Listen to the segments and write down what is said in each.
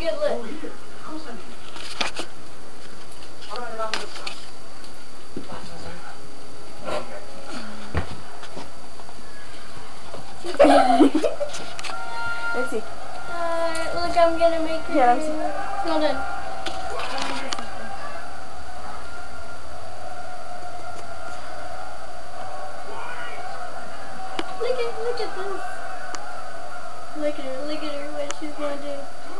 get lit. Oh, here. Let's see. Uh, look, I'm gonna make it. Yeah, I'm. Hold on. Look at, look at this. Look at her, look at her, what she's gonna do.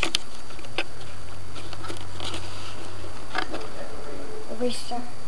Barista.